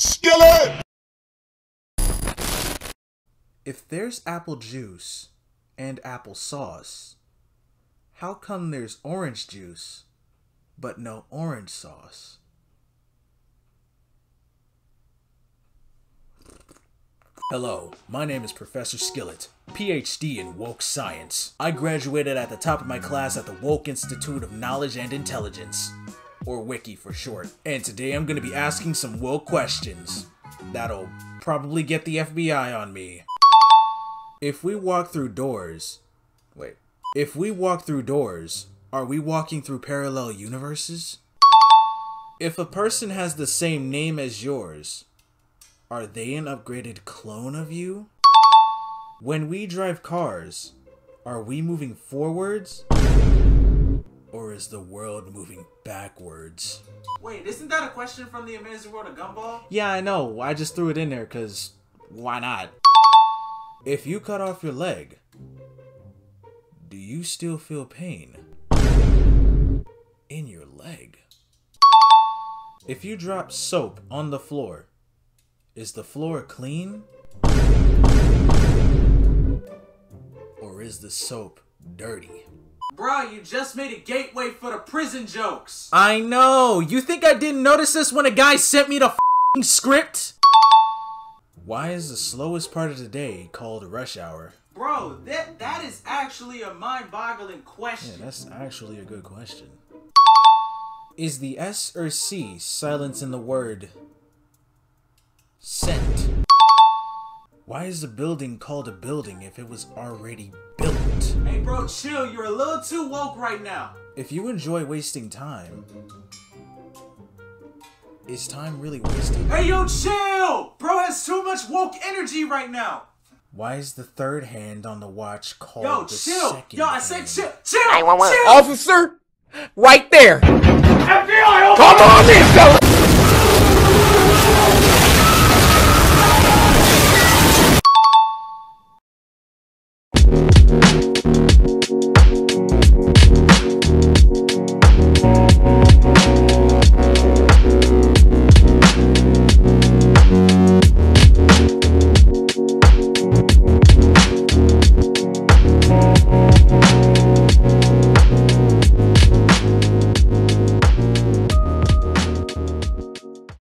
Skillet! If there's apple juice and apple sauce, how come there's orange juice but no orange sauce? Hello, my name is Professor Skillet, PhD in woke science. I graduated at the top of my class at the Woke Institute of Knowledge and Intelligence, or Wiki for short. And today I'm gonna be asking some woke questions. That'll probably get the FBI on me. If we walk through doors, wait, if we walk through doors, are we walking through parallel universes? If a person has the same name as yours, are they an upgraded clone of you? When we drive cars, are we moving forwards? Or is the world moving backwards? Wait, isn't that a question from the Amazing World of Gumball? Yeah, I know. I just threw it in there because why not? If you cut off your leg, do you still feel pain in your leg? If you drop soap on the floor, is the floor clean? Or is the soap dirty? Bruh, you just made a gateway for the prison jokes. I know! You think I didn't notice this when a guy scent me the fing script? Why is the slowest part of the day called rush hour? Bro, that that is actually a mind-boggling question. Yeah, question. that's actually a good question. Is the S or C silence in the word sent? Why is the building called a building if it was already built? Hey, bro, chill. You're a little too woke right now. If you enjoy wasting time, is time really wasted? Hey, yo, chill. Bro has too much woke energy right now. Why is the third hand on the watch called Yo, the chill. second Yo, I said hand? chill. Chill. Chill. Officer, right there. Oh Come on in, fella.